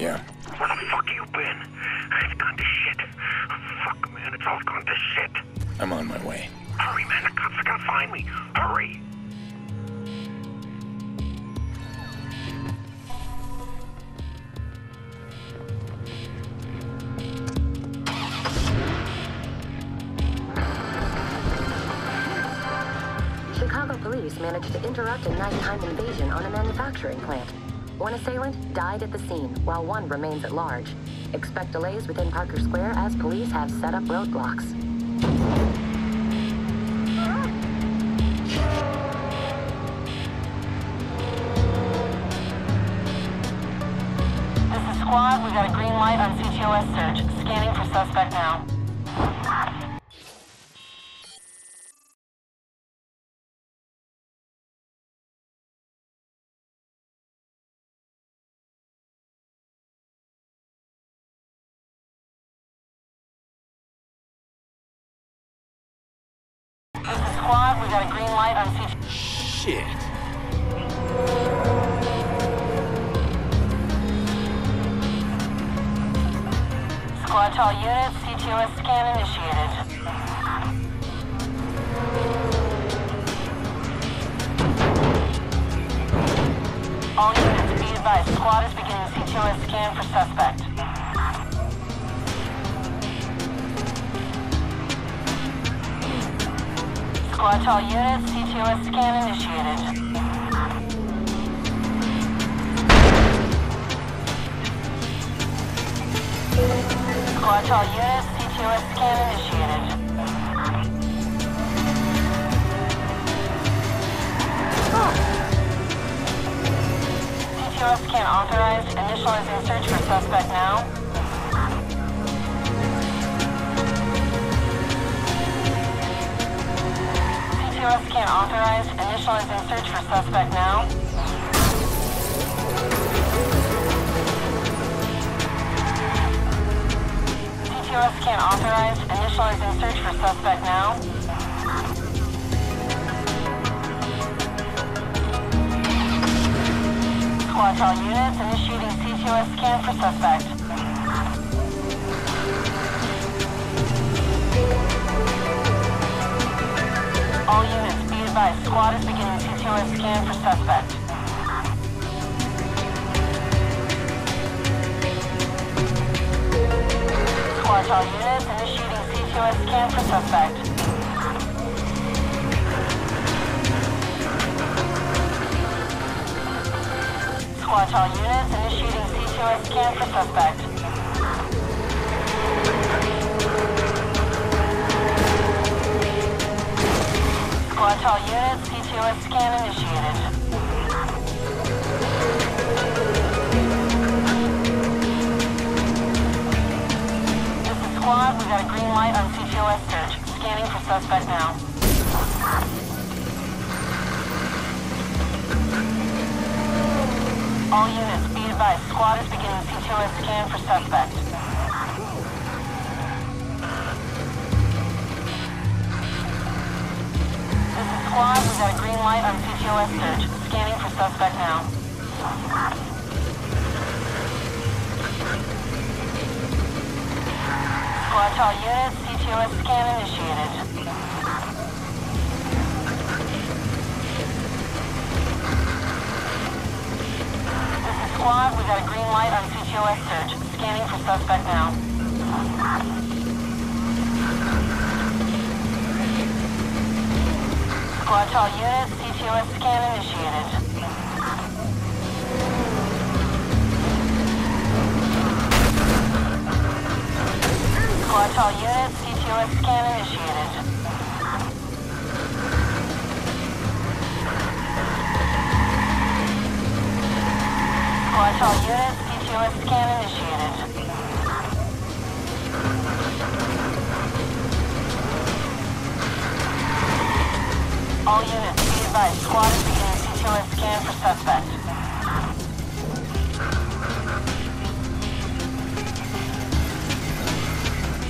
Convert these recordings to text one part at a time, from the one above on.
Yeah. Where the fuck you been? It's gone to shit. Fuck, man, it's all gone to shit. I'm on my way. Hurry, man, the cops are gonna find me. Hurry! Chicago police managed to interrupt a nighttime invasion on a manufacturing plant. One assailant died at the scene, while one remains at large. Expect delays within Parker Square as police have set up roadblocks. This is squad. We got a green light on CTOS search. Scanning for suspect now. This is squad. We got a green light on CTOS. Shit. Squad to all units. CTOS scan initiated. All units, be advised. Squad is beginning CTOS scan for suspect. Squad all units. CTOS scan initiated. Squad all units. CTOS scan initiated. CTOS scan authorized. Initializing search for suspect now. CTOS scan authorized. Initializing search for suspect now. CTOS scan authorized. Initializing search for suspect now. Squad all units, initiating CTOS scan for suspect. All units, be advised, squad is beginning CTOS scan for suspect. Squad all units, initiating CTOS scan for suspect. Squad all units, initiating CTOS scan for suspect. All units, scan initiated. Squad, we got a green light on search. Scanning for suspect now. All units, be advised, squad is beginning CTOS scan for suspect. Squad, we got a green light on CTOS search. Scanning for suspect now. Squad to all units, CTOS scan initiated. This is squad, we got a green light on CTOS search. Scanning for suspect now. To all units, CTOS scan initiated. To all units, CTOS scan initiated. Advised, squad is beginning CTOS scan for suspect.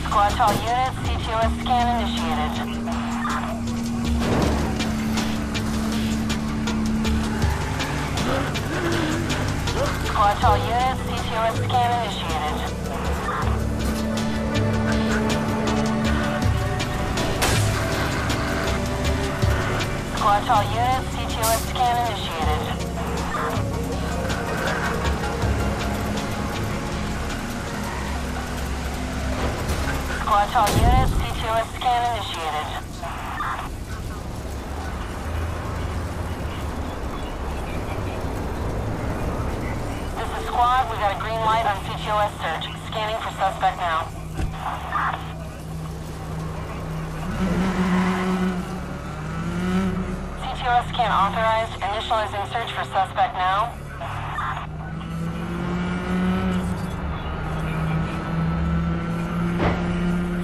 Squad to all units, CTOS scan initiated. Squad to all units, CTOS scan initiated. Squad all units, CTOS scan initiated. Squad all units, CTOS scan initiated. This is squad. We got a green light on CTOS search. Scanning for suspect now. CTOS scan authorized. Initializing search for suspect now.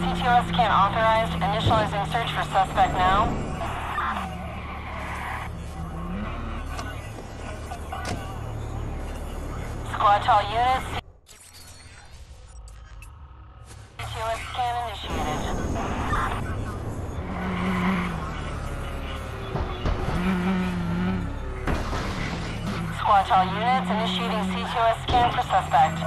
CTOS scan authorized. Initializing search for suspect now. Squad to all units. Squad to all units, initiating CTOS scan for suspect.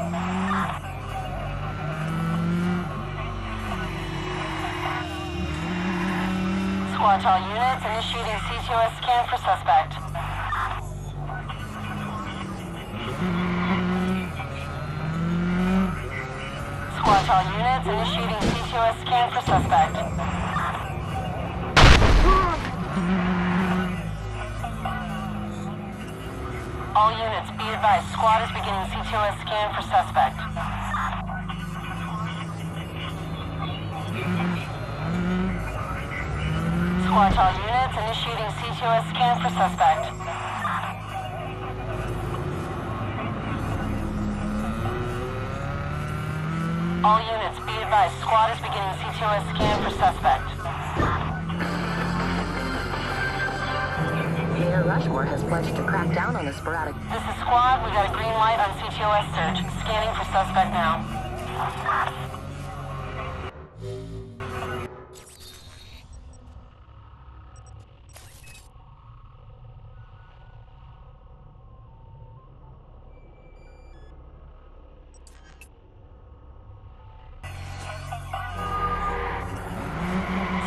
Squad to all units, initiating CTOS scan for suspect. Squad to all units, initiating CTOS scan for suspect. All units, be advised, squad is beginning CTOS scan for suspect. Squad all units, initiating CTOS scan for suspect. All units, be advised, squad is beginning CTOS scan for suspect. Rushmore has pledged to crack down on the sporadic. This is squad. We got a green light on CTOS search. Scanning for suspect now.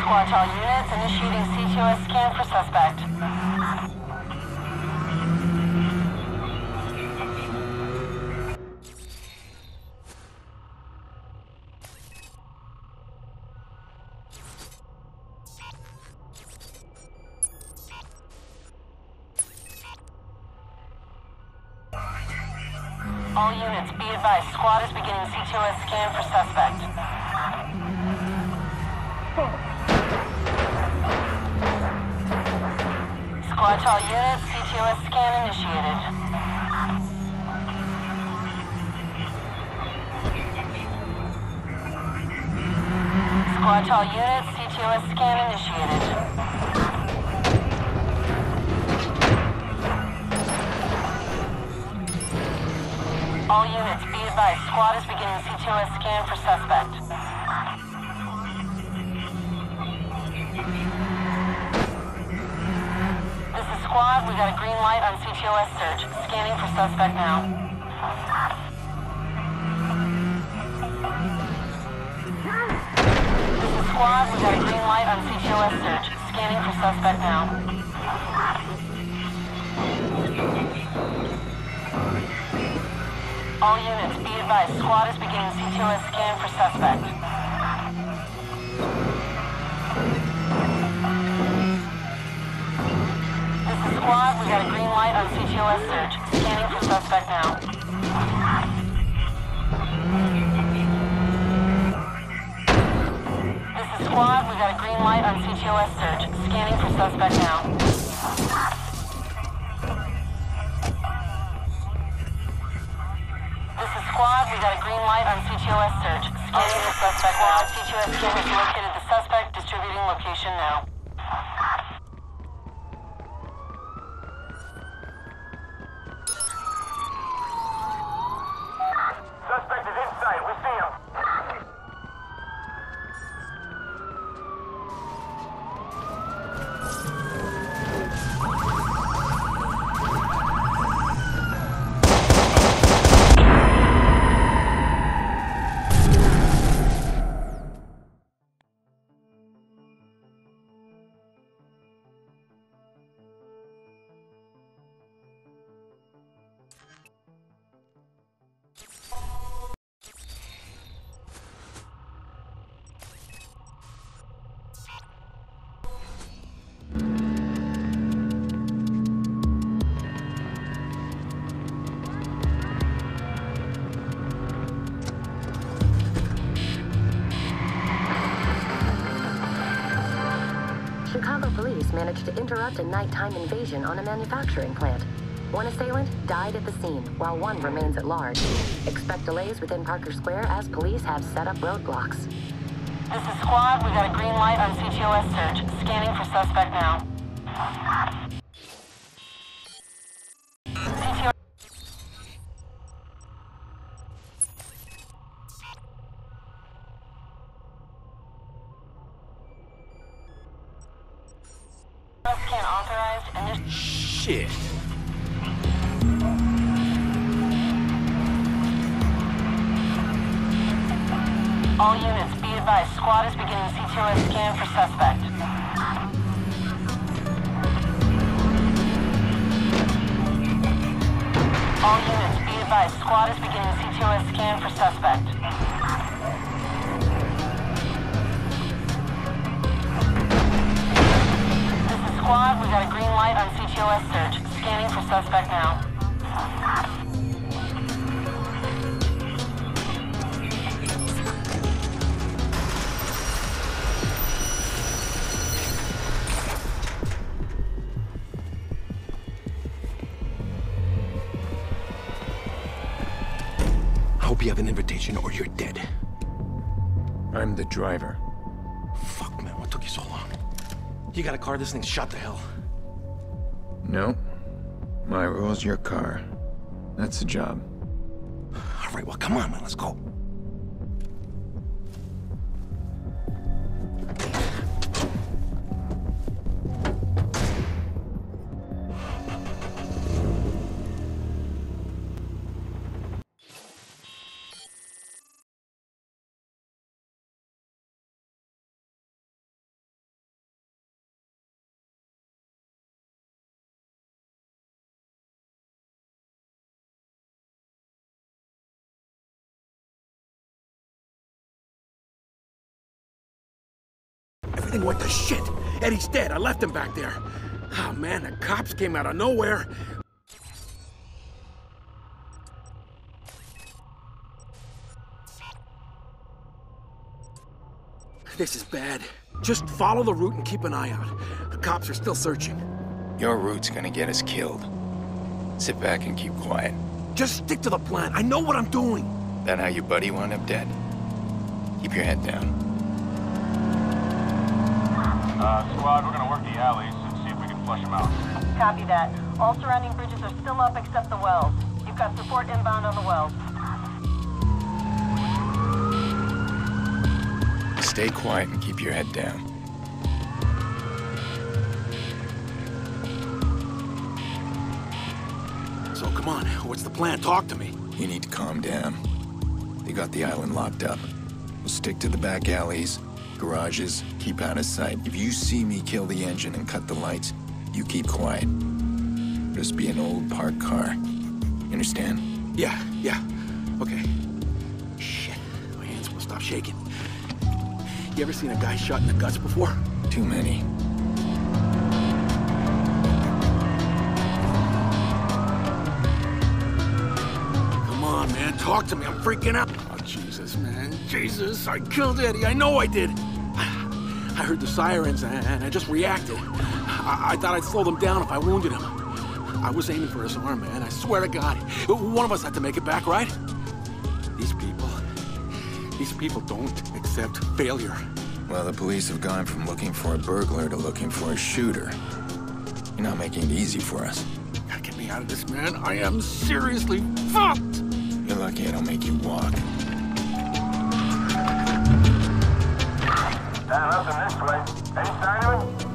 Squad all units, initiating CTOS scan for suspect. All units, be advised, squad is beginning CTOS scan for suspect. Squad to all units, CTOS scan initiated. Squad to all units, CTOS scan initiated. All units, be advised, squad is beginning CTOS scan for suspect. This is squad. We got a green light on CTOS search. Scanning for suspect now. This is squad. We got a green light on CTOS search. Scanning for suspect now. All units, be advised, squad is beginning CTOS scan for suspect. Squad. We got a green light on CTOS search. Scanning for suspect now. This is squad. We got a green light on CTOS search. Scanning for suspect now. Squad. We got a green light on CTOS search. Scanning the suspect now. CTOS scan has located the suspect. Distributing location now. Managed to interrupt a nighttime invasion on a manufacturing plant. One assailant died at the scene, while one remains at large. Expect delays within Parker Square as police have set up roadblocks. This is squad. We got a green light on CTOS search. Scanning for suspect now. All units, be advised. Squad is beginning CTOS scan for suspect. All units, be advised. Squad is beginning CTOS scan for suspect. This is squad. We got a green light on CTOS search. Scanning for suspect now. You're dead. I'm the driver. Fuck, man, what took you so long? You got a car, this thing's shot to hell. No. My rule's your car. That's the job. All right, well, come on, man, let's go. Everything went to shit. Eddie's dead. I left him back there. Oh, man, the cops came out of nowhere. This is bad. Just follow the route and keep an eye out. The cops are still searching. Your route's gonna get us killed. Sit back and keep quiet. Just stick to the plan. I know what I'm doing. That how your buddy wound up dead? Keep your head down. Uh, squad, we're gonna work the alleys and see if we can flush them out. Copy that. All surrounding bridges are still up except the wells. You've got support inbound on the wells. Stay quiet and keep your head down. So come on, what's the plan? Talk to me. You need to calm down. They got the island locked up. We'll stick to the back alleys, garages, keep out of sight. If you see me kill the engine and cut the lights, you keep quiet. Just be an old parked car. You understand? Yeah, yeah. Okay. Shit, my hands will stop shaking. You ever seen a guy shot in the guts before? Too many. Come on, man, talk to me. I'm freaking out. Oh, Jesus, man. Jesus, I killed Eddie. I know I did. I heard the sirens and I just reacted. I, I thought I'd slow them down if I wounded him. I was aiming for his arm, man. I swear to God. One of us had to make it back, right? These people. These people don't accept failure. Well, the police have gone from looking for a burglar to looking for a shooter. You're not making it easy for us. Gotta get me out of this, man. I am seriously fucked. You're lucky I don't make you walk. Down up in this way. Any sign of him?